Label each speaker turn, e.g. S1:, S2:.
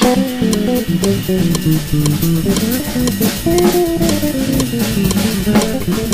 S1: Thank Thank you.